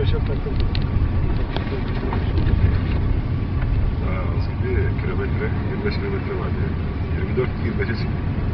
25'e takıldı. Daha az kilometre, 25 kilometre var diye. 24 25'e çıktı.